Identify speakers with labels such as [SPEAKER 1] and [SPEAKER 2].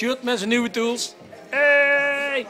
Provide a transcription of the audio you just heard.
[SPEAKER 1] shirt met zijn nieuwe tools. Hey!